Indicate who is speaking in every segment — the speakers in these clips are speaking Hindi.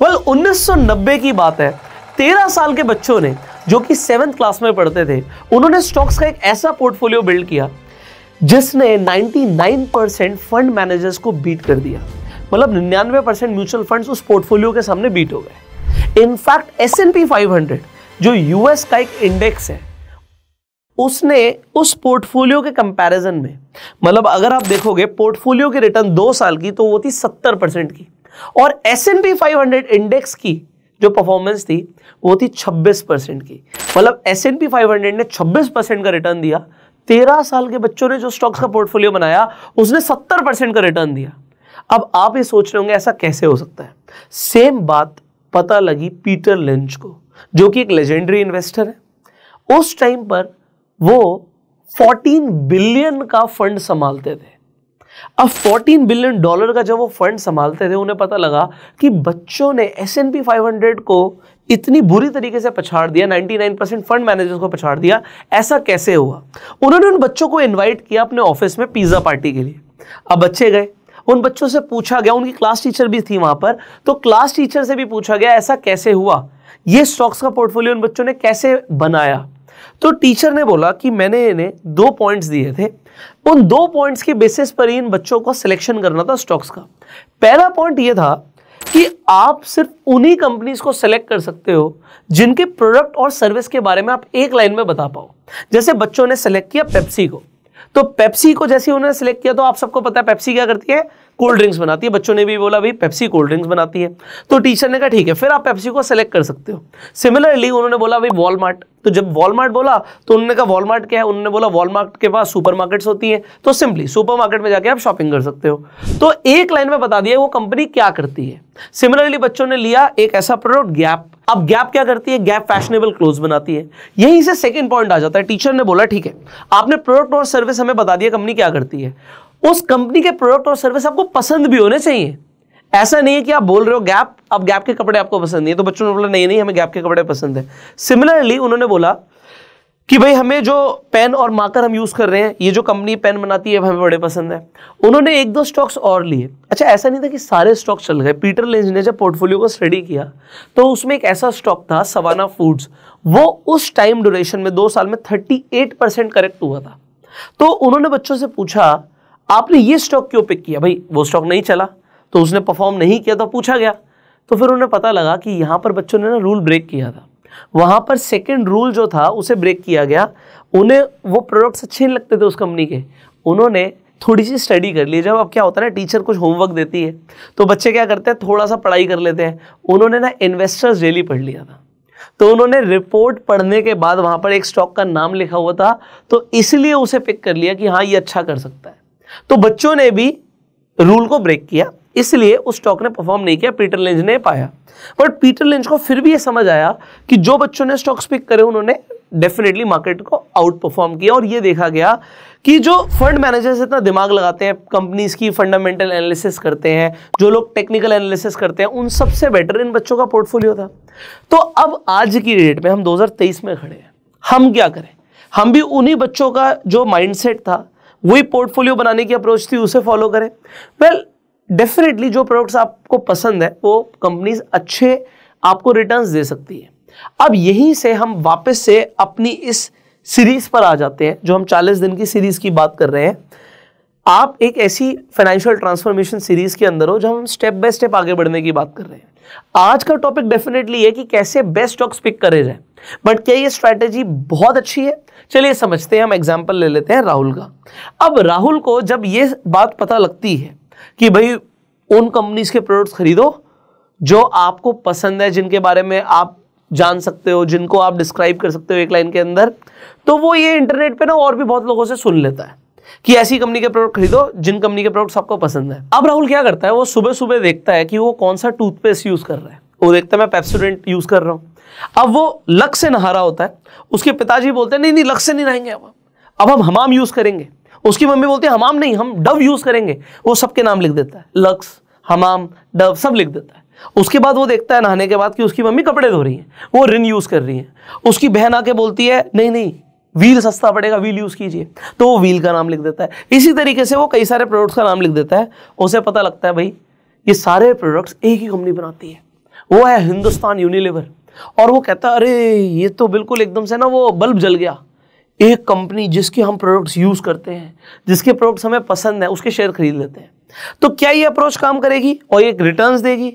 Speaker 1: वेल well, 1990 की बात है। तेरह साल के बच्चों ने जो कि सेवेंथ क्लास में पढ़ते थे उन्होंने स्टॉक्स का एक ऐसा पोर्टफोलियो बिल्ड किया जिसने 99 परसेंट फंड मैनेजर्स को बीट कर दिया। मतलब 99 परसेंट म्यूचुअल फंड्स उस पोर्टफोलियो के सामने बीट हो गए। In fact S N P five जो यूएस का एक इंडेक्स है उसने उस पोर्टफोलियो के कंपैरिजन में मतलब अगर आप देखोगे पोर्टफोलियो की रिटर्न दो साल की तो वो थी सत्तर परसेंट की। और S N P five index की जो परफॉर्मेंस थी, वो थी 26 परसेंट की। मतलब एस एन पी फाइव ने 26 परसेंट का रिटर्न दिया। तेरह साल के बच्चों ने जो स्टॉक्स का पोर्टफोलियो बनाया, उसने 70 परसेंट का रिटर्न दिया। अब आप ये सोच रहे होंगे, ऐसा कैसे हो सकता है? सेम बात पता लगी पीटर लिंच को, जो कि एक लेजेंडरी इन्वेस्टर है। उस टाइम पर वो 14 बिलियन का फंड संभालते थे। अब 14 बिलियन डॉलर का जब वो फंड संभालते थे, उन्हें पता लगा कि बच्चों ने एस एन पी फाइव को इतनी बुरी तरीके से पछाड़ दिया 99 परसेंट फंड मैनेजर्स को पछाड़ दिया। ऐसा कैसे हुआ? उन्होंने उन बच्चों को इनवाइट किया अपने ऑफ़िस में पिज़्ज़ा पार्टी के लिए। अब बच्चे गए, उन बच्चों से पूछा गया, उनकी क्लास टीचर भी थी वहाँ पर तो क्लास टीचर से भी पूछा गया, ऐसा कैसे हुआ? ये स्टॉक्स का पोर्टफोलियो उन बच्चों ने कैसे बनाया? तो टीचर ने बोला कि मैंने इन्हें दो पॉइंट्स दिए थे उन दो पॉइंट्स के बेसिस पर ही इन बच्चों को सिलेक्शन करना था स्टॉक्स का। पहला पॉइंट यह था कि आप सिर्फ़ उन्हीं कंपनीज़ को सेलेक्ट कर सकते हो जिनके प्रोडक्ट और सर्विस के बारे में आप एक लाइन में बता पाओ। जैसे बच्चों ने सेलेक्ट किया पेप्सी को। तो पेप्सी को जैसे उन्होंने सेलेक्ट किया तो आप सबको पता है पेप्सी क्या करती है? कोल्ड ड्रिंक्स बनाती है। बच्चों ने भी बोला, भाई पेप्सी कोल्ड ड्रिंक्स बनाती है। तो टीचर ने कहा, ठीक है, फिर आप पेप्सी को सेलेक्ट कर सकते हो। सिमिलरली उन्होंने बोला, भाई वॉलमार्ट तो जब वॉलमार्ट बोला तो उन्होंने कहा वॉलमार्ट क्या है? उन्होंने बोला वॉलमार्ट के पास सुपरमार्केट्स होती है। तो सिंपली सुपरमार्केट में जाके आप शॉपिंग कर सकते हो। तो एक लाइन में बता दिया, वो कंपनी क्या करती है? सिमिलरली बच्चों ने लिया एक ऐसा प्रोडक्ट गैप अब गैप क्या करती है? गैप फैशनेबल क्लोथ बनाती है। यहीं से सेकंड पॉइंट आ जाता है। टीचर ने बोला, ठीक है, आपने प्रोडक्ट और सर्विस हमें बता दिया कंपनी क्या करती है? उस कंपनी के प्रोडक्ट और सर्विस आपको पसंद भी होने चाहिए। ऐसा नहीं है कि आप बोल रहे हो गैप, अब गैप के कपड़े आपको पसंद नहीं है। तो बच्चों ने बोला, नहीं नहीं, हमें गैप के कपड़े पसंद है। सिमिलरली उन्होंने बोला कि भाई, हमें जो पेन और मार्कर हम यूज़ कर रहे हैं, ये जो कंपनी पेन बनाती है, हमें बड़े पसंद है। उन्होंने एक दो स्टॉक्स और लिए। अच्छा ऐसा नहीं था कि सारे स्टॉक चल गए। पीटर लेंज ने जब पोर्टफोलियो को स्टडी किया तो उसमें एक ऐसा स्टॉक था सवाना फूड्स वो उस टाइम ड्यूरेशन में, दो साल में थर्टी एट परसेंट करेक्ट हुआ था। तो उन्होंने बच्चों से पूछा आपने ये स्टॉक क्यों पिक किया? भाई, वो स्टॉक नहीं चला तो उसने परफॉर्म नहीं किया तो पूछा गया। तो फिर उन्हें पता लगा कि यहाँ पर बच्चों ने ना रूल ब्रेक किया था। वहाँ पर सेकेंड रूल जो था, उसे ब्रेक किया गया। उन्हें वो प्रोडक्ट्स अच्छे नहीं लगते थे उस कंपनी के। उन्होंने थोड़ी सी स्टडी कर ली। जब अब क्या होता है ना टीचर कुछ होमवर्क देती है तो बच्चे क्या करते हैं थोड़ा सा पढ़ाई कर लेते हैं। उन्होंने ना इन्वेस्टर्स डेली पढ़ लिया था। तो उन्होंने रिपोर्ट पढ़ने के बाद वहाँ पर एक स्टॉक का नाम लिखा हुआ था। तो इसलिए उसे पिक कर लिया कि हाँ ये अच्छा कर सकता है। तो बच्चों ने भी रूल को ब्रेक किया, इसलिए उस स्टॉक ने परफॉर्म नहीं किया, पीटर लेंज ने पाया। बट पीटर लेंज को फिर भी ये समझ आया कि जो बच्चों ने स्टॉक्स पिक करे, उन्होंने डेफिनेटली मार्केट को आउट परफॉर्म किया और ये देखा गया कि जो फंड मैनेजर्स इतना दिमाग लगाते हैं कंपनीज़ की फंडामेंटल एनालिसिस करते हैं, जो लोग टेक्निकल एनालिसिस करते हैं, उन सबसे बेटर इन बच्चों का पोर्टफोलियो था। तो अब आज की डेट में हम 2023 में खड़े हैं। हम क्या करें? हम भी उन्हीं बच्चों का जो माइंडसेट था वही पोर्टफोलियो बनाने की अप्रोच थी उसे फॉलो करें। वेल well, डेफिनेटली जो प्रोडक्ट्स आपको पसंद है वो कंपनीज़ अच्छे आपको रिटर्न्स दे सकती है। अब यहीं से हम वापस से अपनी इस सीरीज़ पर आ जाते हैं जो हम 40 दिन की सीरीज़ की बात कर रहे हैं। आप एक ऐसी फाइनेंशियल ट्रांसफॉर्मेशन सीरीज़ के अंदर हो जब हम स्टेप बाय स्टेप आगे बढ़ने की बात कर रहे हैं। आज का टॉपिक डेफिनेटली है कि कैसे बेस्ट स्टॉक्स पिक करे जाए। बट क्या ये स्ट्रैटेजी बहुत अच्छी है? चलिए समझते हैं, हम एग्ज़ाम्पल ले लेते हैं राहुल का। अब राहुल को जब ये बात पता लगती है कि भाई उन कंपनीज़ के प्रोडक्ट्स खरीदो जो आपको पसंद है, जिनके बारे में आप जान सकते हो, जिनको आप डिस्क्राइब कर सकते हो एक लाइन के अंदर तो वो ये इंटरनेट पे ना और भी बहुत लोगों से सुन लेता है। कि ऐसी कंपनी के प्रोडक्ट खरीदो, जिन कंपनी के प्रोडक्ट आपको पसंद है। अब राहुल क्या करता है? वो सुबह सुबह देखता है कि वो कौन सा टूथपेस्ट यूज़ कर रहा है। वो देखता है, मैं पेप्सोडेंट यूज़ कर रहा हूँ। अब वो लक से नहा रहा होता है। उसके पिताजी बोलते हैं, नहीं नहीं, लक से नहीं नहाएँगे अब अब हम हमाम यूज़ करेंगे। उसकी मम्मी बोलती है, हमाम नहीं, हम डव यूज़ करेंगे। वो सबके नाम लिख देता है। लक्स, हमाम, डव सब लिख देता है। उसके बाद वो देखता है नहाने के बाद कि उसकी मम्मी कपड़े धो रही है। वो रिन यूज़ कर रही है। उसकी बहन आके बोलती है, नहीं नहीं व्हील सस्ता पड़ेगा व्हील यूज़ कीजिए। तो वो व्हील का नाम लिख देता है। इसी तरीके से वो कई सारे प्रोडक्ट्स का नाम लिख देता है। उसे पता लगता है, भाई, ये सारे प्रोडक्ट्स एक ही कंपनी बनाती है। वो है हिंदुस्तान यूनिलीवर और वो कहता है, अरे, ये तो बिल्कुल एकदम से ना वो बल्ब जल गया। एक कंपनी जिसके हम प्रोडक्ट्स यूज़ करते हैं, जिसके प्रोडक्ट्स हमें पसंद है, उसके शेयर खरीद लेते हैं। तो क्या ये अप्रोच काम करेगी? और एक रिटर्न्स देगी?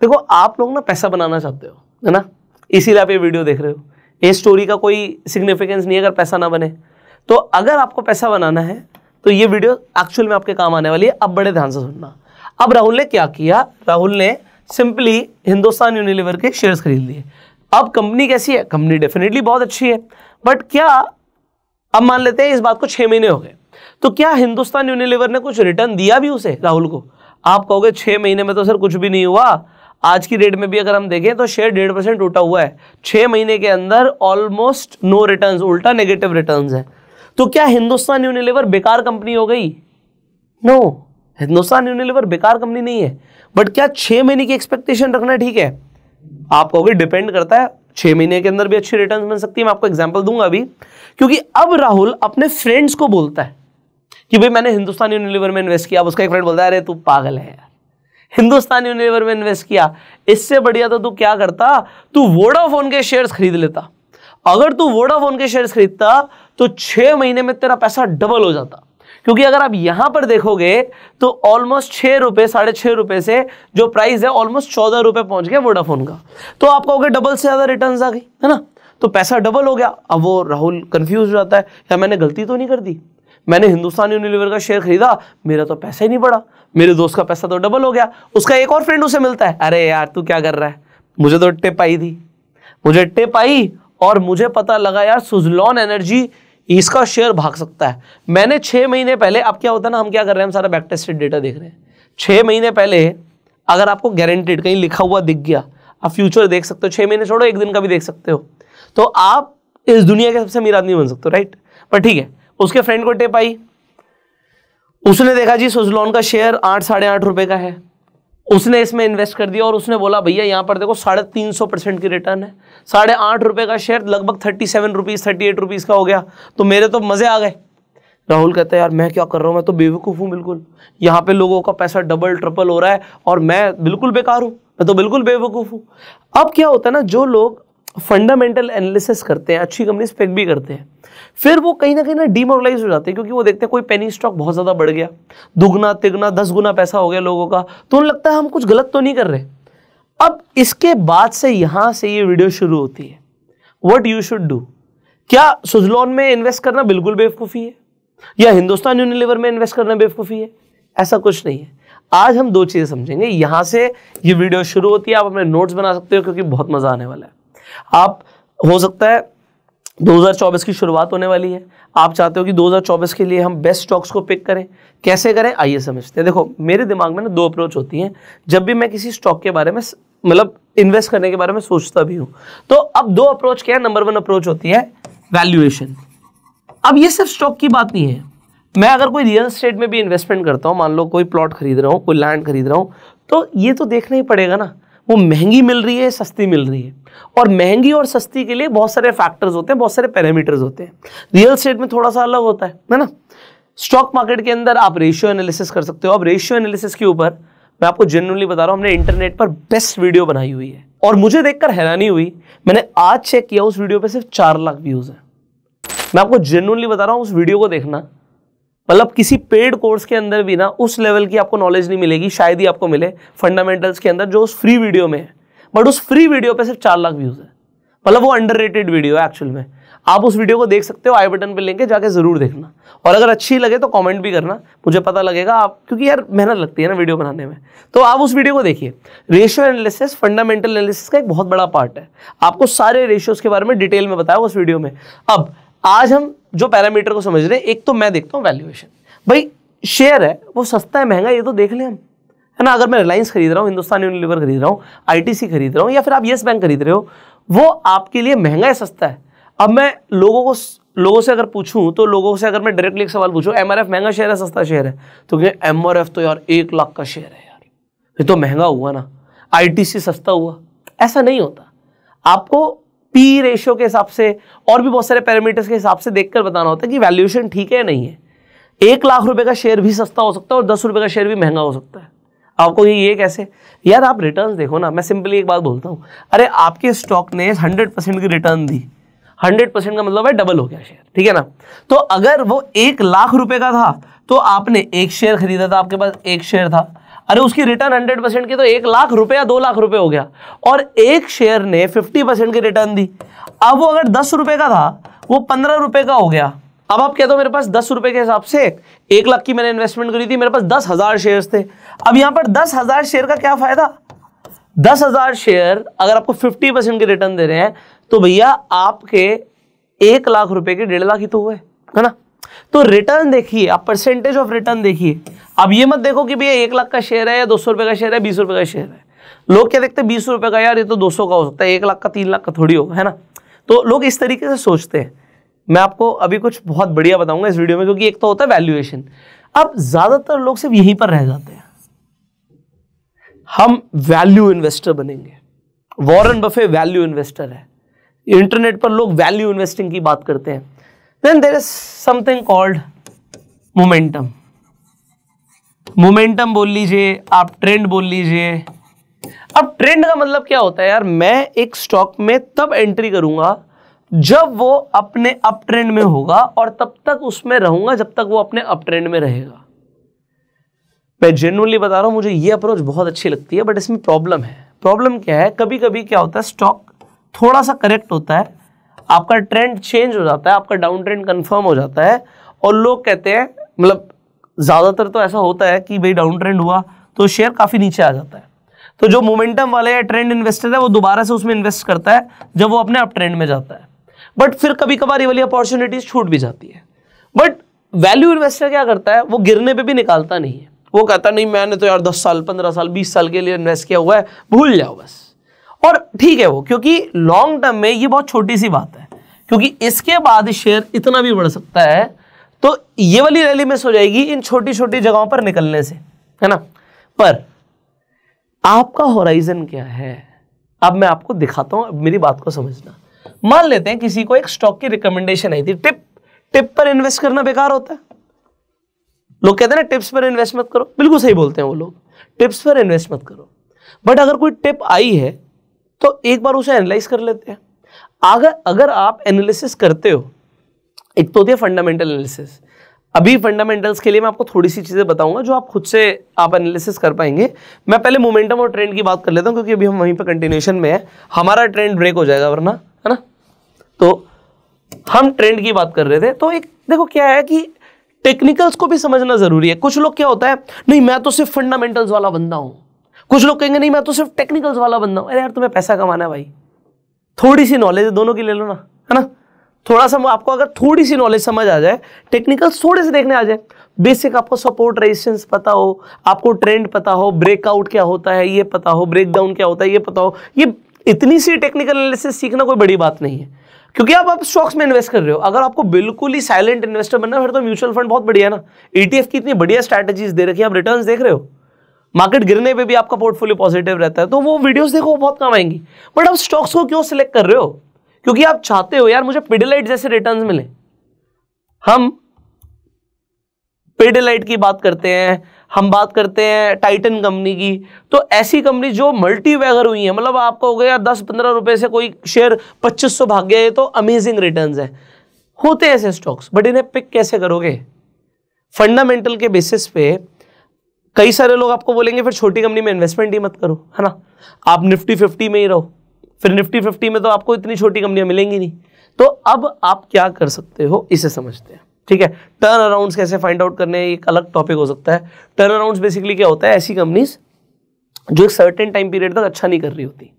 Speaker 1: देखो, आप लोग ना पैसा बनाना चाहते हो, है ना? इसीलिए आप ये वीडियो देख रहे हो। ये स्टोरी का कोई सिग्निफिकेंस नहीं है अगर पैसा ना बने। तो अगर आपको पैसा बनाना है तो ये वीडियो एक्चुअल में आपके काम आने वाली है। अब बड़े ध्यान से सुनना। अब राहुल ने क्या किया? राहुल ने सिंपली हिंदुस्तान यूनिलीवर के शेयर्स खरीद लिए। अब कंपनी कैसी है? कंपनी डेफिनेटली बहुत अच्छी है। बट क्या, अब मान लेते हैं इस बात को छह महीने हो गए। तो क्या हिंदुस्तान यूनिलीवर ने कुछ रिटर्न दिया भी उसे राहुल को? आप कहोगे छह महीने में तो सर कुछ भी नहीं हुआ। आज की डेट में भी अगर हम देखें तो शेयर डेढ़ परसेंट टूटा हुआ है। छह महीने के अंदर ऑलमोस्ट नो रिटर्न उल्टा नेगेटिव रिटर्न है। तो क्या हिंदुस्तान यूनिलीवर बेकार कंपनी हो गई? नो no, हिंदुस्तान यूनिलीवर बेकार कंपनी नहीं है। बट क्या छह महीने की एक्सपेक्टेशन रखना ठीक है? आप कहोगे डिपेंड करता है। छह महीने के अंदर भी अच्छी रिटर्न मिल सकती है। मैं आपको एग्ज़ाम्पल दूँगा अभी। क्योंकि अब राहुल अपने फ्रेंड्स को बोलता है कि भाई मैंने हिंदुस्तान यूनिलीवर में इन्वेस्ट किया। अब उसका एक फ्रेंड बोलता है अरे तू पागल है यार। हिंदुस्तान यूनिलीवर में इन्वेस्ट किया, इससे बढ़िया तो तू क्या करता? तू वोडाफोन के शेयर्स खरीद लेता। अगर तू वोडाफोन के शेयर्स खरीदता तो छह महीने में तेरा पैसा डबल हो जाता। क्योंकि अगर आप यहाँ पर देखोगे तो ऑलमोस्ट छह रुपए, साढ़े छह रुपए से जो प्राइस है ऑलमोस्ट चौदह रुपए पहुँच गया वोडाफोन का। तो आप कहोगे डबल से ज़्यादा रिटर्न आ गई, है ना? तो पैसा डबल हो गया। अब वो राहुल कंफ्यूज हो जाता है क्या मैंने गलती तो नहीं कर दी? मैंने हिंदुस्तान यूनिलीवर का शेयर खरीदा, मेरा तो पैसा ही नहीं बढ़ा। मेरे दोस्त का पैसा तो डबल हो गया। उसका एक और फ्रेंड उसे मिलता है। अरे यार, तू क्या कर रहा है? मुझे तो टिप आई थी। मुझे टिप आई और मुझे पता लगा, यार सुजलॉन एनर्जी इसका शेयर भाग सकता है। मैंने छह महीने पहले, अब क्या होता है ना, हम क्या कर रहे हैं, हम सारा बैक टेस्टेड डेटा देख रहे हैं। छह महीने पहले, अगर आपको गारंटेड कहीं लिखा हुआ दिख गया, आप फ्यूचर देख सकते हो। छह महीने छोड़ो, एक दिन का भी देख सकते हो। तो आप इस दुनिया के सबसे अमीर आदमी बन सकते हो राइट पर ठीक है उसके फ्रेंड को टेप आई। उसने देखा, जी सुजलॉन का शेयर आठ, साढ़े आठ रुपए का है। उसने इसमें इन्वेस्ट कर दिया और उसने बोला, भैया, यहाँ पर देखो, साढ़े तीन सौ परसेंट की रिटर्न है। साढ़े आठ रुपए का शेयर लगभग thirty seven rupees thirty eight rupees का हो गया। तो मेरे तो मज़े आ गए। राहुल कहते हैं, यार, मैं क्या कर रहा हूँ? मैं तो बेवकूफ़ हूँ बिल्कुल। यहाँ पे लोगों का पैसा डबल ट्रिपल हो रहा है और मैं बिल्कुल बेकार हूँ। मैं तो बिल्कुल बेवकूफ़ हूँ। अब क्या होता है ना, जो लोग फंडामेंटल एनालिसिस करते हैं, अच्छी कंपनी स्पेक भी करते हैं। फिर वो कहीं ना कहीं ना डीमोरलाइज हो जाते हैं, क्योंकि वो देखते हैं कोई पेनी स्टॉक बहुत ज़्यादा बढ़ गया। दुगना, तिगना, दस गुना पैसा हो गया लोगों का तो उन्हें लगता है हम कुछ गलत तो नहीं कर रहे। अब इसके बाद से यहाँ से ये वीडियो शुरू होती है। वट यू शुड डू क्या सुजलॉन में इन्वेस्ट करना बिल्कुल बेवकूफ़ी है? या हिंदुस्तान यूनिलीवर में इन्वेस्ट करना बेवकूफ़ी है? ऐसा कुछ नहीं है। आज हम दो चीज़ें समझेंगे। यहाँ से ये वीडियो शुरू होती है, आप अपने नोट्स बना सकते हो, क्योंकि बहुत मज़ा आने वाला है। आप, हो सकता है 2024 की शुरुआत होने वाली है। आप चाहते हो कि 2024 के लिए हम बेस्ट स्टॉक्स को पिक करें। कैसे करें? आइए समझते हैं। देखो, मेरे दिमाग में ना दो अप्रोच होती हैं। जब भी मैं किसी स्टॉक के बारे में मतलब इन्वेस्ट करने के बारे में सोचता भी हूँ। तो अब दो अप्रोच क्या है? नंबर वन अप्रोच होती है वैल्यूएशन अब ये सिर्फ़ स्टॉक की बात नहीं है। मैं अगर कोई रियल स्टेट में भी इन्वेस्टमेंट करता हूँ, मान लो कोई प्लॉट खरीद रहा हूँ, कोई लैंड खरीद रहा हूँ तो ये तो देखना ही पड़ेगा ना। वो महँगी मिल रही है, सस्ती मिल रही है। और महँगी और सस्ती के लिए बहुत सारे फैक्टर्स होते हैं, बहुत सारे पैरामीटर्स होते हैं। रियल स्टेट में थोड़ा सा अलग होता है है ना? स्टॉक मार्केट के अंदर आप रेशियो एनालिसिस कर सकते हो। अब रेशियो एनालिसिस के ऊपर मैं आपको जनरली बता रहा हूँ, हमने इंटरनेट पर बेस्ट वीडियो बनाई हुई है। और मुझे देखकर हैरानी हुई, मैंने आज चेक किया, उस वीडियो पर सिर्फ़ चार लाख व्यूज़ है। मैं आपको जेनुअनली बता रहा हूँ, उस वीडियो को देखना। मतलब किसी पेड कोर्स के अंदर भी ना, उस लेवल की आपको नॉलेज नहीं मिलेगी, शायद ही आपको मिले फंडामेंटल्स के अंदर, जो उस फ्री वीडियो में है। बट उस फ्री वीडियो पे सिर्फ़ चार लाख व्यूज़ है। मतलब वो अंडर वीडियो है एक्चुअल में। आप उस वीडियो को देख सकते हो आई बटन पे लेंगे, जाके ज़रूर देखना। और अगर अच्छी लगे तो कमेंट भी करना, मुझे पता लगेगा आप, क्योंकि यार मेहनत लगती है ना वीडियो बनाने में। तो आप उस वीडियो को देखिए। रेशियो एनालिसिस फंडामेंटल एनालिसिस का एक बहुत बड़ा पार्ट है। आपको सारे रेशियोज के बारे में डिटेल में बताया उस वीडियो में। अब आज हम जो पैरामीटर को समझ रहे हैं, एक तो मैं देखता हूँ वैल्यूएशन भाई शेयर है, वो सस्ता है, महँगा ये तो देख लें हम। है ना, अगर मैं रिलायंस खरीद रहा हूँ हिंदुस्तान यूनिलीवर खरीद रहा हूँ आईटीसी खरीद रहा हूँ, या फिर आप येस बैंक खरीद रहे हो, वो आपके लिए महँगा है, सस्ता है। अब मैं लोगों को लोगों से अगर पूछूँ तो लोगों से अगर मैं डायरेक्टली एक सवाल पूछूँ एमआरएफ महँगा शेयर है, सस्ता शेयर है? तो क्या एमआरएफ तो यार एक लाख का शेयर है यार। ये तो महँगा हुआ ना। आईटीसी सस्ता हुआ। ऐसा नहीं होता। आपको पी रेशियो के हिसाब से और भी बहुत सारे पैरामीटर्स के हिसाब से देखकर बताना होता है कि वैल्यूएशन ठीक है या नहीं है। एक लाख रुपए का शेयर भी सस्ता हो सकता है और दस रुपए का शेयर भी महँगा हो सकता है। आपको ये ये कैसे? यार, आप रिटर्न देखो ना, मैं सिंपली एक बात बोलता हूँ। अरे, आपके स्टॉक ने हंड्रेड परसेंट की रिटर्न दी। हंड्रेड परसेंट का मतलब है डबल हो गया शेयर ठीक है ना? तो अगर वो एक लाख रुपए का था तो आपने एक शेयर खरीदा था, आपके पास एक शेयर था। अरे उसकी रिटर्न हंड्रेड परसेंट की तो एक लाख रुपए या दो लाख रुपए हो गया। और एक शेयर ने फिफ्टी परसेंट की रिटर्न दी। अब वो अगर दस रुपए का था, वो पंद्रह रुपए का हो गया। अब आप कहते हो मेरे पास दस रुपए के हिसाब से एक लाख की मैंने इन्वेस्टमेंट करी थी, मेरे पास दस हज़ार शेयर थे। अब यहाँ पर दस हज़ार शेयर का क्या फ़ायदा? दस हज़ार शेयर अगर आपको फिफ्टी परसेंट की रिटर्न दे रहे हैं तो भैया आपके एक लाख रुपए के डेढ़ लाख ही तो हुए, है ना? तो रिटर्न देखिए, आप परसेंटेज ऑफ़ रिटर्न देखिए। अब ये मत देखो कि भैया एक लाख का शेयर है या दो सौ रुपए का शेयर है, बीस रुपए का शेयर है। लोग क्या देखते हैं, बीस रुपए का, यार ये तो दो सौ का हो सकता है, एक लाख का, तीन लाख का थोड़ी होगा, है ना? तो लोग इस तरीके से सोचते हैं। मैं आपको अभी कुछ बहुत बढ़िया बताऊँगा इस वीडियो में, क्योंकि एक तो होता है वैल्यूएशन अब ज़्यादातर लोग सिर्फ़ यहीं पर रह जाते हैं। हम वैल्यू इन्वेस्टर बनेंगे। वॉरेन बफे वैल्यू इन्वेस्टर है। इंटरनेट पर लोग वैल्यू इन्वेस्टिंग की बात करते हैं। Then there is something called momentum momentum बोल लीजिए, आप ट्रेंड बोल लीजिए। अब ट्रेंड का मतलब क्या होता है यार? मैं एक स्टॉक में तब एंट्री करूँगा जब वो अपने अप ट्रेंड में होगा और तब तक उसमें रहूँगा जब तक वो अपने अप ट्रेंड में रहेगा। मैं जेनुअनली बता रहा हूँ, मुझे ये अप्रोच बहुत अच्छी लगती है बट इसमें प्रॉब्लम है। प्रॉब्लम क्या है? कभी कभी क्या होता है स्टॉक थोड़ा सा करेक्ट होता है आपका ट्रेंड चेंज हो जाता है, आपका डाउन ट्रेंड कन्फर्म हो जाता है और लोग कहते हैं मतलब ज़्यादातर तो ऐसा होता है कि भाई डाउन ट्रेंड हुआ तो शेयर काफ़ी नीचे आ जाता है। तो जो मोमेंटम वाले या ट्रेंड इन्वेस्टर है, वो दोबारा से उसमें इन्वेस्ट करता है, जब वो अपने अप ट्रेंड में जाता है। बट फिर कभी कभार ये वाली अपॉर्चुनिटीज़ छूट भी जाती है। बट वैल्यू इन्वेस्टर क्या करता है, वो गिरने पे भी निकालता नहीं है। वो कहता नहीं, मैंने तो यार दस साल, पंद्रह साल, बीस साल के लिए इन्वेस्ट किया हुआ है, भूल जाओ बस। और ठीक है वो, क्योंकि लॉन्ग टर्म में ये बहुत छोटी सी बात है। क्योंकि इसके बाद शेयर इतना भी बढ़ सकता है तो ये वाली रैली मिस हो जाएगी इन छोटी छोटी जगहों पर निकलने से, है ना? पर आपका होराइजन क्या है? अब मैं आपको दिखाता हूँ मेरी बात को समझना। मान लेते हैं किसी को एक स्टॉक की रिकमेंडेशन आई थी टिप टिप पर इन्वेस्ट करना बेकार होता है। लोग कहते हैं ना टिप्स पर इन्वेस्ट मत करो। बिल्कुल सही बोलते हैं वो लोग। टिप्स पर इन्वेस्ट मत करो। बट अगर कोई टिप आई है तो एक बार उसे एनालाइज कर लेते हैं। अगर अगर आप एनालिसिस करते हो, एक तो होती है फंडामेंटल एनालिसिस अभी फंडामेंटल्स के लिए मैं आपको थोड़ी सी चीज़ें बताऊँगा जो आप खुद से आप एनालिसिस कर पाएँगे। मैं पहले मोमेंटम और ट्रेंड की बात कर लेता हूँ, क्योंकि अभी हम वहीं पर कंटिन्यूशन में है। हमारा ट्रेंड ब्रेक हो जाएगा, वरना, है ना? तो हम ट्रेंड की बात कर रहे थे तो एक, देखो क्या है कि टेक्निकल्स को भी समझना ज़रूरी है। कुछ लोग क्या होता है, नहीं, मैं तो सिर्फ़ फंडामेंटल्स वाला बंदा हूँ। कुछ लोग कहेंगे, नहीं, मैं तो सिर्फ़ टेक्निकल्स वाला बंदा हूँ। अरे यार, तुम्हें पैसा कमाना है भाई। थोड़ी सी नॉलेज है, दोनों की ले लो ना, है ना? थोड़ा सा आपको अगर थोड़ी सी नॉलेज समझ आ जाए टेक्निकल थोड़े से देखने आ जाए बेसिक आपको सपोर्ट रेजिस्टेंस पता हो, आपको ट्रेंड पता हो ब्रेकआउट क्या होता है, ये पता हो ब्रेकडाउन क्या होता है, ये पता हो, ये इतनी सी टेक्निकल एनालिसिस सीखना कोई बड़ी बात नहीं है। क्योंकि आप आप स्टॉक्स में इन्वेस्ट कर रहे हो, अगर आपको बिल्कुल ही साइलेंट इन्वेस्टर बनना है, फिर तो म्यूचुअल फंड बहुत बढ़िया है ना। ईटीएफ e की इतनी बढ़िया स्ट्रैटेजीज दे रखी है, आप रिटर्न्स देख रहे हो। मार्केट गिरने पे भी आपका पोर्टफोलियो पॉजिटिव रहता है तो वो वीडियोस देखो बहुत काम आएँगी। बट आप स्टॉक्स को क्यों सिलेक्ट कर रहे हो? क्योंकि आप चाहते हो, यार, मुझे पिडलाइट जैसे रिटर्न्स मिले। हम पिडलाइट की बात करते हैं, हम बात करते हैं टाइटन कंपनी की। तो ऐसी कंपनी जो मल्टी वैगर हुई है मतलब आपको हो गया दस पंद्रह रुपए से कोई शेयर पच्चीस सौ भाग गया तो अमेजिंग रिटर्न्स है। होते ऐसे स्टॉक्स बट इन्हें पिक कैसे करोगे? फंडामेंटल के बेसिस पे कई सारे लोग आपको बोलेंगे, फिर छोटी कंपनी में इन्वेस्टमेंट ही मत करो, है ना? आप निफ्टी फिफ्टी में ही रहो। फिर निफ्टी फिफ्टी में तो आपको इतनी छोटी कंपनियाँ मिलेंगी नहीं। तो अब आप क्या कर सकते हो, इसे समझते हैं, ठीक है? टर्न अराउंड कैसे फाइंड आउट करने एक अलग टॉपिक हो सकता है। टर्न अराउंड बेसिकली क्या होता है, ऐसी कंपनीज़ जो एक सर्टेन टाइम पीरियड तक अच्छा नहीं कर रही होती।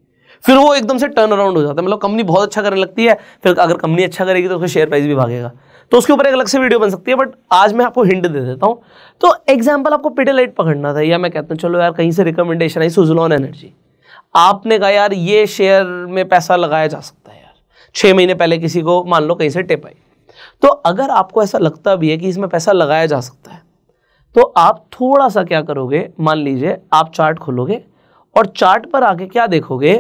Speaker 1: फिर वो एकदम से टर्न अराउंड हो जाता है। मतलब कंपनी बहुत अच्छा करने लगती है, फिर अगर कंपनी अच्छा करेगी तो उसका शेयर प्राइस भी भागेगा। तो उसके ऊपर एक अलग से वीडियो बन सकती है बट आज मैं आपको हिंट दे देता हूँ। तो एग्ज़ाम्पल आपको पिडेलाइट पकड़ना था, या मैं कहता हूँ, चलो यार, कहीं से रिकमेंडेशन आई सुजलॉन एनर्जी आपने कहा, यार, ये शेयर में पैसा लगाया जा सकता है यार। छः महीने पहले किसी को, मान लो, कहीं से टिप आई। तो अगर आपको ऐसा लगता भी है कि इसमें पैसा लगाया जा सकता है तो आप थोड़ा सा क्या करोगे, मान लीजिए, आप चार्ट खोलोगे, और चार्ट पर आके क्या देखोगे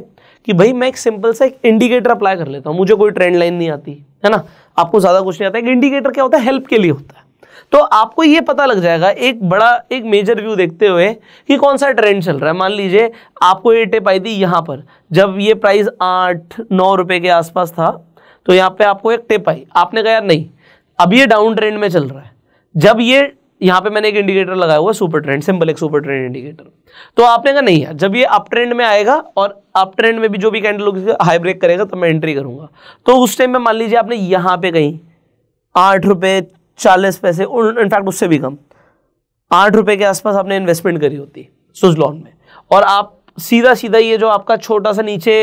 Speaker 1: कि, भाई, मैं एक सिंपल सा एक इंडिकेटर अप्लाई कर लेता हूँ, मुझे कोई ट्रेंड लाइन नहीं आती। है ना? आपको ज़्यादा कुछ नहीं आता। है इंडिकेटर क्या होता है? हेल्प के लिए होता है। तो आपको ये पता लग जाएगा, एक बड़ा, एक मेजर व्यू देखते हुए कि कौन सा ट्रेंड चल रहा है। मान लीजिए, आपको ये टिप आई थी यहाँ पर। जब ये प्राइस आठ, नौ रुपए के आसपास था तो यहाँ पे आपको एक टिप आई। आपने कहा, यार, नहीं, अब ये डाउन ट्रेंड में चल रहा है। जब ये यहाँ पे मैंने एक इंडिकेटर लगाया हुआ सुपर ट्रेंड सिंपल एक सुपर ट्रेंड इंडिकेटर तो आपने कहा, नहीं यार, जब ये अप ट्रेंड में आएगा और अप ट्रेंड में भी जो भी कैंडल हाई ब्रेक करेगा तो मैं एंट्री करूँगा। तो उस टाइम में मान लीजिए आपने यहाँ पे कहीं आठ रुपये चालीस पैसे इनफैक्ट उससे भी कम, आठ रुपये के आसपास आपने इन्वेस्टमेंट करी होती, सुजलॉन में। और आप सीधा सीधा ये जो आपका छोटा सा नीचे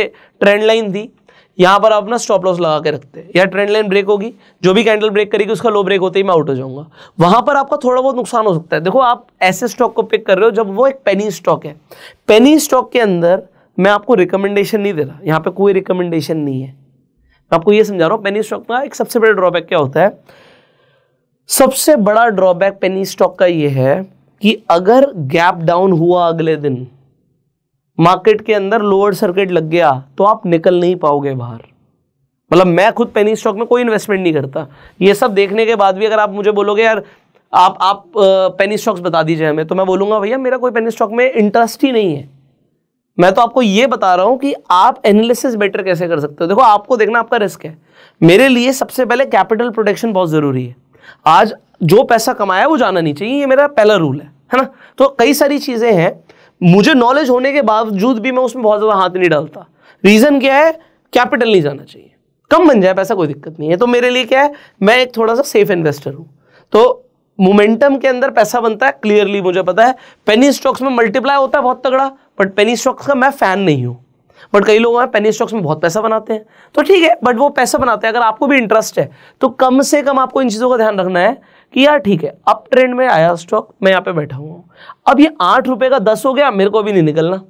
Speaker 1: ट्रेंड लाइन थी यहाँ पर आप अपना स्टॉप लॉस लगा के रखते हैं। या ट्रेंड लाइन ब्रेक होगी, जो भी कैंडल ब्रेक करेगी, उसका लो ब्रेक होते ही मैं आउट हो जाऊँगा। वहाँ पर आपका थोड़ा बहुत नुकसान हो सकता है। देखो, आप ऐसे स्टॉक को पिक कर रहे हो जब वो एक पेनी स्टॉक है। पेनी स्टॉक के अंदर मैं आपको रिकमेंडेशन नहीं दे रहा। यहाँ पे कोई रिकमेंडेशन नहीं है। मैं आपको ये समझा रहा हूँ पेनी स्टॉक का एक सबसे बड़ा ड्रॉबैक क्या होता है? सबसे बड़ा ड्रॉबैक पेनी स्टॉक का ये है कि अगर गैप डाउन हुआ अगले दिन मार्केट के अंदर लोअर सर्किट लग गया तो आप निकल नहीं पाओगे बाहर। मतलब मैं खुद पेनी स्टॉक में कोई इन्वेस्टमेंट नहीं करता। ये सब देखने के बाद भी अगर आप मुझे बोलोगे, यार, आप आप पेनी स्टॉक्स बता दीजिए हमें तो मैं बोलूँगा, भैया, मेरा कोई पेनी स्टॉक में इंटरेस्ट ही नहीं है। मैं तो आपको ये बता रहा हूँ कि आप एनालिसिस बेटर कैसे कर सकते हो। देखो, आपको देखना आपका रिस्क है। मेरे लिए सबसे पहले कैपिटल प्रोटेक्शन बहुत ज़रूरी है। आज जो पैसा कमाया वो जाना नहीं चाहिए, ये मेरा पहला रूल है है ना? तो कई सारी चीज़ें हैं मुझे नॉलेज होने के बावजूद भी मैं उसमें बहुत ज़्यादा हाथ नहीं डालता। रीज़न क्या है? कैपिटल नहीं जाना चाहिए। कम बन जाए, पैसा कोई दिक्कत नहीं है। तो मेरे लिए क्या है? मैं एक थोड़ा सा सेफ़ इन्वेस्टर हूँ। तो मोमेंटम के अंदर पैसा बनता है क्लियरली मुझे पता है। पेनी स्टॉक्स में मल्टीप्लाई होता है बहुत तगड़ा बट पेनी स्टॉक्स का मैं फ़ैन नहीं हूँ। बट कई लोग हैं पेनी स्टॉक्स में बहुत पैसा बनाते हैं। तो ठीक है बट वो पैसा बनाते हैं। अगर आपको भी इंटरेस्ट है तो कम से कम आपको इन चीज़ों का ध्यान रखना है। कि यार ठीक है अप ट्रेंड में आया स्टॉक मैं यहाँ पे बैठा हुआ अब ये आठ रुपए का दस हो गया, मेरे को भी नहीं निकलना।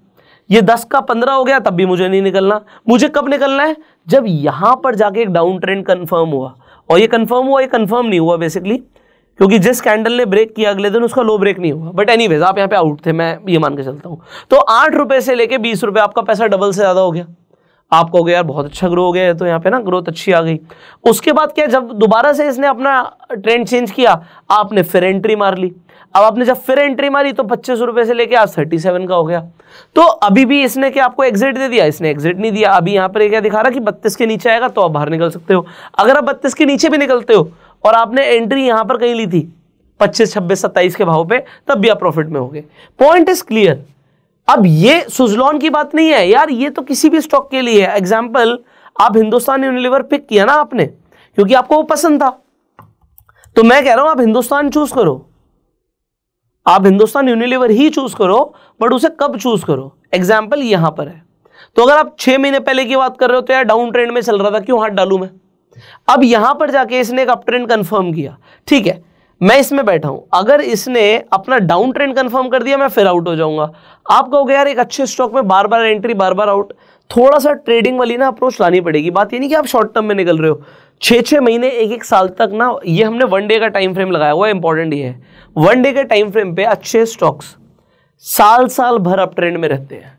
Speaker 1: ये दस का पंद्रह हो गया, तब भी मुझे नहीं निकलना। मुझे कब निकलना है? जब यहाँ पर जाके एक डाउन ट्रेंड कन्फर्म हुआ। और ये कंफर्म हुआ, ये कंफर्म नहीं हुआ बेसिकली क्योंकि जिस कैंडल ने ब्रेक किया अगले दिन, उसका लो ब्रेक नहीं हुआ। बट एनीवेज आप यहाँ पे आउट थे, मैं ये मान के चलता हूँ। तो आठ रुपए से लेके बीस रुपए आपका पैसा डबल से ज़्यादा हो गया। आप कहोगे यार, बहुत अच्छा ग्रो हो गया तो यहाँ पे ना ग्रोथ अच्छी आ गई। उसके बाद क्या, जब दोबारा से इसने अपना ट्रेंड चेंज किया, आपने फिर एंट्री मार ली। अब आपने जब फिर एंट्री मारी तो पच्चीस रुपए से लेके आज थर्टी सेवन का हो गया। तो अभी भी इसने क्या आपको एग्जिट दे दिया? इसने एग्जिट नहीं दिया। अभी यहाँ पर क्या दिखा रहा कि बत्तीस के नीचे आएगा तो आप बाहर निकल सकते हो। अगर आप बत्तीस के नीचे भी निकलते हो, और आपने एंट्री यहाँ पर कहीं ली थी, पच्चीस, छब्बीस, सत्ताईस के भाव पे, तब भी आप प्रॉफिट में हो गए पॉइंट इज़ क्लियर अब ये सुजलॉन की बात नहीं है यार, ये तो किसी भी स्टॉक के लिए है। एग्ज़ाम्पल आप हिंदुस्तान यूनिलीवर पिक किया ना आपने, क्योंकि आपको वो पसंद था। तो मैं कह रहा हूँ, आप हिंदुस्तान चूज़ करो। आप हिंदुस्तान यूनिलीवर ही चूज़ करो बट उसे कब चूज़ करो? एग्ज़ाम्पल यहाँ पर है। तो अगर आप छह महीने पहले की बात कर रहे हो तो यार डाउन ट्रेंड में चल रहा था, क्यों हाथ डालू मैं? अब यहाँ पर जाके इसने एक अप ट्रेंड कंफर्म किया। ठीक है मैं इसमें बैठा हूँ। अगर इसने अपना डाउन ट्रेंड कंफर्म कर दिया, मैं फिर आउट हो जाऊँगा। आप कहोगे, यार, एक अच्छे स्टॉक में बार बार एंट्री बार बार आउट थोड़ा सा ट्रेडिंग वाली ना अप्रोच लानी पड़ेगी। बात ये नहीं कि आप शॉर्ट टर्म में निकल रहे हो। छः छः महीने एक एक साल तक ना, ये हमने वन डे का टाइम फ्रेम लगाया हुआ इंपॉर्टेंट ये है। वन डे के टाइम फ्रेम पे अच्छे स्टॉक्स साल साल भर अप ट्रेंड में रहते हैं।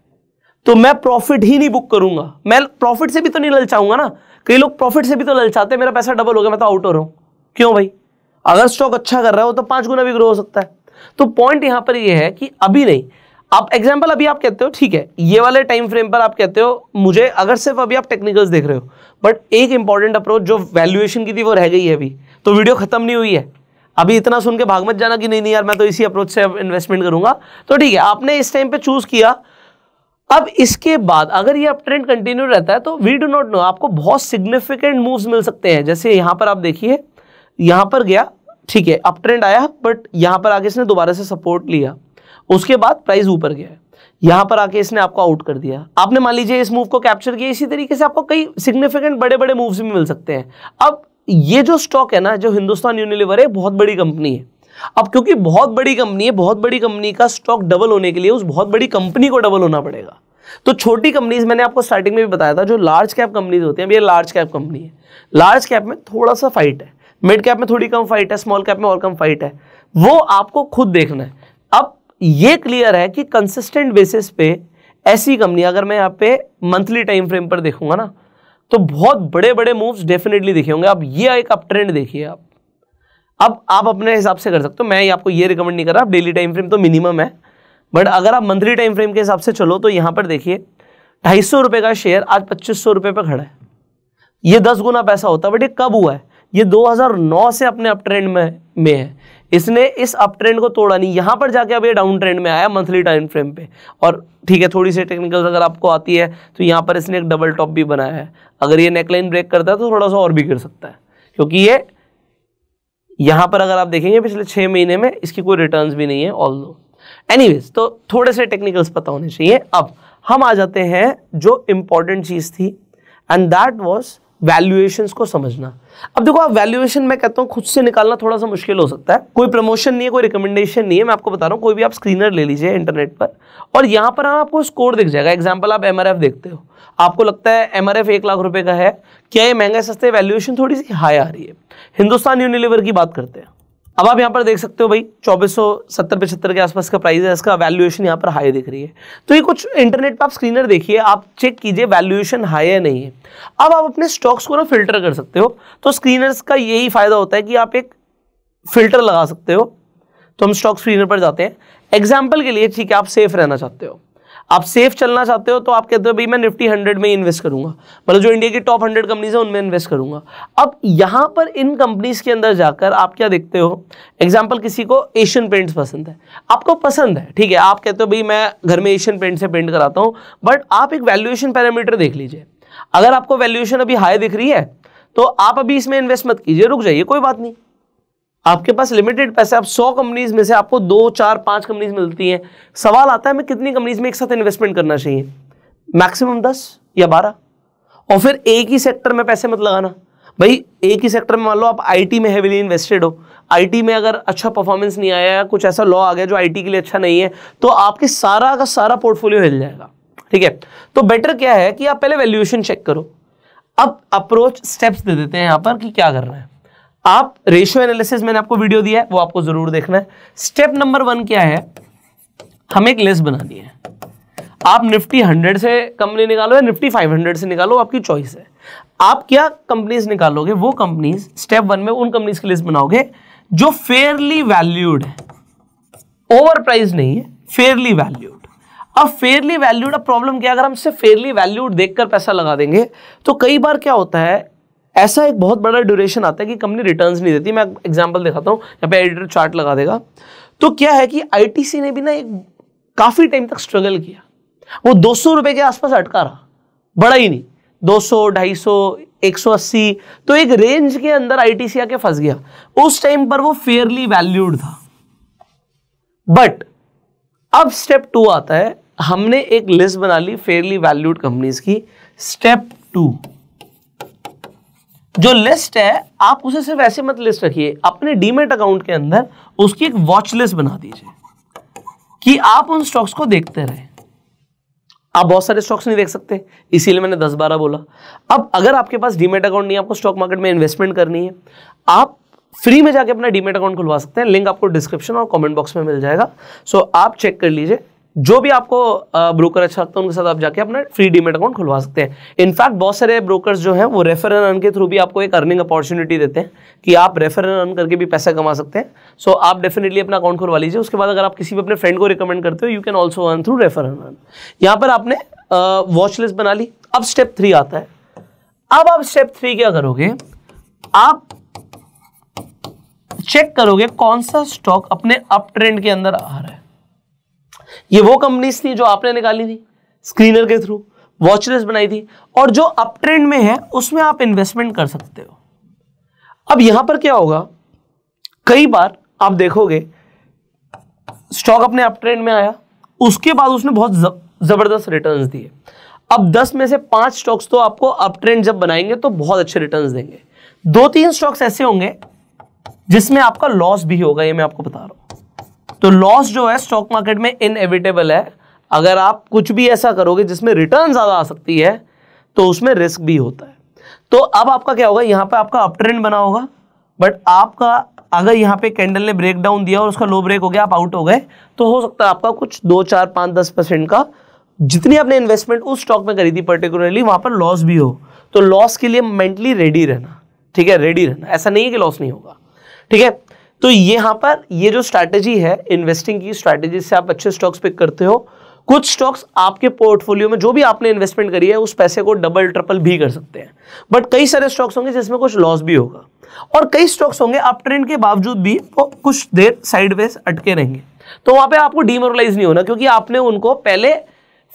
Speaker 1: तो मैं प्रॉफिट ही नहीं बुक करूँगा। मैं प्रॉफिट से भी तो नहीं ललचाऊँगा ना। कई लोग प्रॉफिट से भी तो ललचाते मेरा पैसा डबल हो गया, मैं तो आउट हो रहा हूँ। क्यों भाई? अगर स्टॉक अच्छा कर रहा हो तो पाँच गुना भी ग्रो हो सकता है। तो पॉइंट यहाँ पर यह है कि अभी नहीं, आप एग्ज़ाम्पल अभी आप कहते हो, ठीक है, ये वाले टाइम फ्रेम पर आप कहते हो, मुझे अगर सिर्फ़ अभी आप टेक्निकल्स देख रहे हो बट एक इंपॉर्टेंट अप्रोच जो वैल्यूएशन की थी, वो रह गई है अभी। तो वीडियो खत्म नहीं हुई है। अभी इतना सुन के भाग मत जाना कि नहीं नहीं यार, मैं तो इसी अप्रोच से इन्वेस्टमेंट करूँगा। तो ठीक है, आपने इस टाइम पे चूज़ किया। अब इसके बाद अगर ये अप ट्रेंड कंटिन्यू रहता है तो वी डू नॉट नो आपको बहुत सिग्निफिकेंट मूव्स मिल सकते हैं। जैसे यहाँ पर आप देखिए यहाँ पर गया, ठीक है अप ट्रेंड आया बट यहाँ पर आके इसने दोबारा से सपोर्ट लिया। उसके बाद प्राइस ऊपर गया। यहाँ पर आके इसने आपको आउट कर दिया। आपने मान लीजिए इस मूव को कैप्चर किया, इसी तरीके से आपको कई सिग्निफिकेंट बड़े बड़े मूव्स भी मिल सकते हैं। अब ये जो स्टॉक है ना, जो हिंदुस्तान यूनिलीवर है, बहुत बड़ी कंपनी है। अब क्योंकि बहुत बड़ी कंपनी है, बहुत बड़ी कंपनी का स्टॉक डबल होने के लिए उस बहुत बड़ी कंपनी को डबल होना पड़ेगा। तो छोटी कंपनीज़ मैंने आपको स्टार्टिंग में भी बताया था, जो लार्ज कैप कंपनीज़ होती हैं ये लार्ज कैप कंपनी है। लार्ज कैप में थोड़ा सा फाइट है। मिड कैप में थोड़ी कम फाइट है स्मॉल कैप में और कम फाइट है। वो आपको खुद देखना है। अब ये क्लियर है कि कंसिस्टेंट बेसिस पे ऐसी कंपनी अगर मैं यहाँ पे मंथली टाइम फ्रेम पर देखूँगा ना तो बहुत बड़े बड़े मूव्स डेफिनेटली देखे होंगे। अब ये एक अप ट्रेंड देखिए आप। अब आप अपने हिसाब से कर सकते हो। मैं आपको ये रिकमेंड नहीं कर रहा डेली टाइम फ्रेम तो मिनिमम है। बट अगर आप मंथली टाइम फ्रेम के हिसाब से चलो तो यहाँ पर देखिए, ढाई सौ रुपए का शेयर आज पच्चीस सौ रुपए पर खड़ा है। ये दस गुना पैसा होता है बट ये कब हुआ है? ये 2009 से अपने अप ट्रेंड में में है। इसने इस अप ट्रेंड को तोड़ा नहीं। यहाँ पर जाके अब ये डाउन ट्रेंड में आया मंथली टाइम फ्रेम पे। और ठीक है, थोड़ी सी टेक्निकल अगर आपको आती है तो यहाँ पर इसने एक डबल टॉप भी बनाया है। अगर ये नेकलाइन ब्रेक करता है तो थोड़ा सा और भी गिर सकता है। क्योंकि ये, यहाँ पर अगर आप देखेंगे, पिछले छह महीने में इसकी कोई रिटर्न भी नहीं है ऑल दो एनीवेज तो थोड़े से टेक्निकल्स पता होने चाहिए। अब हम आ जाते हैं जो इंपॉर्टेंट चीज़ थी एंड दैट वॉज़ वैल्यूएशन को समझना। अब देखो, आप वैल्यूएशन मैं कहता हूँ, खुद से निकालना थोड़ा सा मुश्किल हो सकता है। कोई प्रमोशन नहीं है, कोई रिकमेंडेशन नहीं है, मैं आपको बता रहा हूँ, कोई भी आप स्क्रीनर ले लीजिए इंटरनेट पर। और यहाँ पर आपको स्कोर दिख जाएगा। एग्ज़ाम्पल आप एमआरएफ देखते हो। आपको लगता है एम एक लाख रुपए का है। क्या ये महँगा सस्ते? वैल्यूएशन थोड़ी सी हाई आ रही है। हिंदुस्तान यूनिलीवर की बात करते हैं। अब आप यहाँ पर देख सकते हो भाई, चौबीस सौ सत्तर पचहत्तर के आसपास का प्राइस है, इसका वैल्यूएशन यहाँ पर हाई दिख रही है। तो ये कुछ इंटरनेट पर आप स्क्रीनर देखिए, आप चेक कीजिए वैल्यूएशन हाई है नहीं है। अब आप अपने स्टॉक्स को ना फ़िल्टर कर सकते हो तो स्क्रीनर्स का यही फ़ायदा होता है कि आप एक फ़िल्टर लगा सकते हो। तो हम स्टॉक स्क्रीनर पर जाते हैं। एग्ज़ाम्पल के लिए, ठीक है, आप सेफ़ रहना चाहते हो। आप सेफ़ चलना चाहते हो तो आप कहते हो भाई मैं निफ्टी हंड्रेड में इन्वेस्ट करूँगा। मतलब जो इंडिया की टॉप हंड्रेड कंपनीज़ है, उनमें इन्वेस्ट करूँगा। अब यहाँ पर इन कंपनीज़ के अंदर जाकर आप क्या देखते हो? एग्ज़ाम्पल किसी को एशियन पेंट्स पसंद है। आपको पसंद है, ठीक है? आप कहते हो, भाई मैं घर में एशियन पेंट से पेंट कराता हूँ बट आप एक वैल्यूएशन पैरामीटर देख लीजिए। अगर आपको वैल्यूएशन अभी हाई दिख रही है तो आप अभी इसमें इन्वेस्ट मत कीजिए, रुक जाइए, कोई बात नहीं। आपके पास लिमिटेड पैसे, आप सौ कंपनीज़ में से आपको दो, चार, पाँच कंपनीज़ मिलती हैं। सवाल आता है मैं कितनी कंपनीज़ में एक साथ इन्वेस्टमेंट करना चाहिए? मैक्सिमम दस या बारह? और फिर एक ही सेक्टर में पैसे मत लगाना। भाई, एक ही सेक्टर में मान लो आप आईटी में हेविली इन्वेस्टेड हो। आईटी में अगर अच्छा परफॉर्मेंस नहीं आया या कुछ ऐसा लॉ आ गया जो आईटी के लिए अच्छा नहीं है तो आपके सारा का सारा पोर्टफोलियो हिल जाएगा। ठीक है? तो बेटर क्या है कि आप पहले वैल्यूएशन चेक करो। अब अप्रोच स्टेप्स दे देते हैं यहाँ पर कि क्या करना है। आप रेशियो एनालिसिस मैंने आपको वीडियो दिया है, वो आपको ज़रूर देखना है। स्टेप नंबर वन क्या है? हमें एक लिस्ट बनानी है। आप निफ्टी हंड्रेड से कंपनी निकालो या निफ्टी फाइव हंड्रेड से निकालो आपकी चॉइस है। आप क्या कंपनीज़ निकालोगे? वो कंपनीज़ स्टेप वन में उन कंपनीज़ की लिस्ट बनाओगे, जो फेयरली वैल्यूड है। ओवर प्राइस नहीं है फेयरली वैल्यूड अब फेयरली वैल्यूड अब प्रॉब्लम क्या अगर हम सिर्फ़ फेयरली वैल्यूड देखकर पैसा लगा देंगे तो कई बार क्या होता है ऐसा एक बहुत बड़ा ड्यूरेशन आता है कि कंपनी रिटर्न्स नहीं देती। मैं एग्जांपल दिखाता हूँ। यहाँ पे एडिटर चार्ट लगा देगा। तो क्या है कि आईटीसी ने भी ना एक काफ़ी टाइम तक स्ट्रगल किया। वो दो सौ के आसपास अटका रहा। बड़ा ही नहीं। दो सौ, ढाई सौ, एक सौ अस्सी। तो एक रेंज के अंदर आईटीसी आके फंस गया। उस टाइम पर वो फेयरली वैल्यूड था। बट अब स्टेप टू आता है। हमने एक लिस्ट बना ली फेयरली वैल्यूड कंपनीज़ की। स्टेप टू जो लिस्ट है, आप उसे सिर्फ़ ऐसे मत लिस्ट रखिए, अपने डीमेट अकाउंट के अंदर उसकी एक वॉच लिस्ट बना दीजिए कि आप उन स्टॉक्स को देखते रहे। आप बहुत सारे स्टॉक्स नहीं देख सकते, इसीलिए मैंने दस बारह बोला। अब अगर आपके पास डीमेट अकाउंट नहीं है, आपको स्टॉक मार्केट में इन्वेस्टमेंट करनी है, आप फ्री में जाके अपना डीमेट अकाउंट खुलवा सकते हैं। लिंक आपको डिस्क्रिप्शन और कमेंट बॉक्स में मिल जाएगा। सो आप चेक कर लीजिए जो भी आपको ब्रोकर अच्छा लगता है, उनके साथ आप जाके अपना फ्री डीमेट अकाउंट खुलवा सकते हैं। इनफैक्ट बहुत सारे ब्रोकर्स जो हैं, वो रेफर एंड अर्न के थ्रू भी आपको एक अर्निंग अपॉर्चुनिटी देते हैं कि आप रेफर एंड अर्न करके भी पैसा कमा सकते हैं। सो आप डेफिनेटली अपना अकाउंट खुलवा लीजिए। उसके बाद अगर आप किसी भी अपने फ्रेंड को रिकमेंड करते हो you can also earn through refer and earn यहाँ पर आपने वॉच लिस्ट बना ली। अब स्टेप थ्री आता है। अब आप स्टेप थ्री क्या करोगे? आप चेक करोगे कौन सा स्टॉक अपने अप ट्रेंड के अंदर आ रहा है। ये वो कंपनीज़ थी जो आपने निकाली थी स्क्रीनर के थ्रू वॉच लिस्ट बनाई थी, और जो अप ट्रेंड में है, उसमें आप इन्वेस्टमेंट कर सकते हो। अब यहाँ पर क्या होगा, कई बार आप देखोगे स्टॉक अपने अप ट्रेंड में आया, उसके बाद उसने बहुत ज़बरदस्त रिटर्न्स दिए। अब 10 में से पाँच स्टॉक्स तो आपको अप ट्रेंड जब बनाएँगे तो बहुत अच्छे रिटर्न्स देंगे। दो तीन स्टॉक्स ऐसे होंगे, जिसमें आपका लॉस भी होगा, ये मैं आपको बता रहा हूँ। तो लॉस जो है स्टॉक मार्केट में इनएविटेबल है। अगर आप कुछ भी ऐसा करोगे जिसमें रिटर्न ज़्यादा आ सकती है तो उसमें रिस्क भी होता है। तो अब आपका क्या होगा? यहाँ पे आपका अप ट्रेंड बना होगा। बट आपका, अगर यहाँ पे कैंडल ने ब्रेक डाउन दिया और उसका लो ब्रेक हो गया, आप आउट हो गए तो हो सकता है आपका कुछ दो, चार, पाँच, दस परसेंट का जितनी आपने इन्वेस्टमेंट उस स्टॉक में करी थी पर्टिकुलरली वहाँ पर लॉस भी हो। तो लॉस के लिए मेंटली रेडी रहना। ठीक है? रेडी रहना। ऐसा नहीं है कि लॉस नहीं होगा। ठीक है? तो यहाँ पर, ये जो स्ट्रैटेजी है इन्वेस्टिंग की स्ट्रैटेजी से आप अच्छे स्टॉक्स पिक करते हो। कुछ स्टॉक्स आपके पोर्टफोलियो में, जो भी आपने इन्वेस्टमेंट करी है, उस पैसे को डबल ट्रिपल भी कर सकते हैं। बट कई सारे स्टॉक्स होंगे जिसमें कुछ लॉस भी होगा। और कई स्टॉक्स होंगे अप ट्रेंड के बावजूद भी वो कुछ देर साइडवेज अटके रहेंगे। तो वहाँ पे आपको डीमोरलाइज नहीं होना, क्योंकि आपने उनको पहले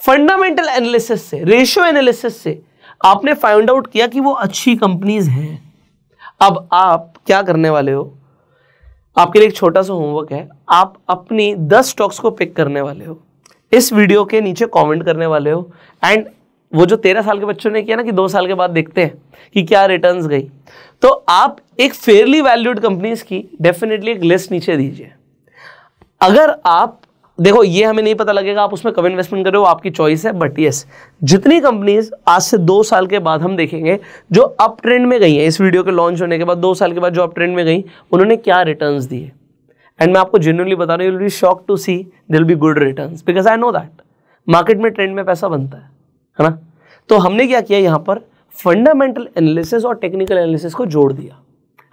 Speaker 1: फंडामेंटल एनालिसिस से रेशियो एनालिसिस से आपने फाइंड आउट किया कि वो अच्छी कंपनीज़ हैं। अब आप क्या करने वाले हो? आपके लिए एक छोटा सा होमवर्क है। आप अपनी दस स्टॉक्स को पिक करने वाले हो। इस वीडियो के नीचे कमेंट करने वाले हो। एंड वो जो तेरह साल के बच्चों ने किया ना कि दो साल के बाद देखते हैं कि क्या रिटर्न्स गई। तो आप एक फेयरली वैल्यूड कंपनीज़ की डेफिनेटली एक लिस्ट नीचे दीजिए। अगर आप देखो, ये हमें नहीं पता लगेगा आप उसमें कब इन्वेस्टमेंट कर आपकी चॉइस है बट यस जितनी कंपनीज़ आज से दो साल के बाद हम देखेंगे, जो अप ट्रेंड में गई हैं, इस वीडियो के लॉन्च होने के बाद, दो साल के बाद जो अप ट्रेंड में गई, उन्होंने क्या रिटर्न दिए? एंड मैं आपको जेन्यनली बता रहा हूँ B shock to see there'll be good return because I know that market में ट्रेंड में पैसा बनता है है ना? तो हमने क्या किया, यहाँ पर फंडामेंटल एनालिसिस और टेक्निकल एनालिसिस को जोड़ दिया।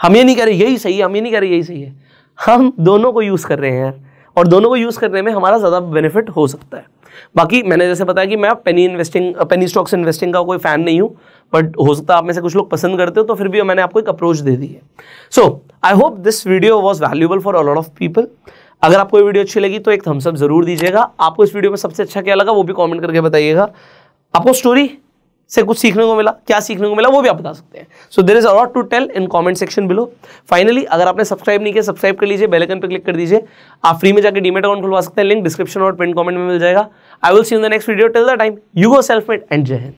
Speaker 1: हम ये नहीं कह रहे यही सही है, हम ये नहीं कह रहे यही सही है। हम दोनों को यूज़ कर रहे हैं और दोनों को यूज़ करने में हमारा ज़्यादा बेनिफिट हो सकता है। बाकी मैंने जैसे बताया कि मैं penny investing penny stocks investing का कोई फ़ैन नहीं हूँ बट हो सकता है आप में से कुछ लोग पसंद करते हो तो फिर भी मैंने आपको एक अप्रोच दे दी है। So I hope this video was valuable for lot of people अगर आपको ये वीडियो अच्छी लगी तो एक थम्सअप ज़रूर दीजिएगा। आपको इस वीडियो में सबसे अच्छा क्या लगा, वो भी कॉमेंट करके बताइएगा। आपको स्टोरी से कुछ सीखने को मिला, क्या सीखने को मिला, वो भी आप बता सकते हैं। So there is a lot to tell in comment section below finally अगर आपने सब्सक्राइब नहीं किया सब्सक्राइब कर लीजिए बेलकन पर क्लिक कर दीजिए। आप फ्री में जाकर डीमेट अकाउंट खुलवा सकते हैं लिंक डिस्क्रिप्शन और पिन कॉमेंट में मिल जाएगा। I will see in the next video tell the time you go self made and जय हिंद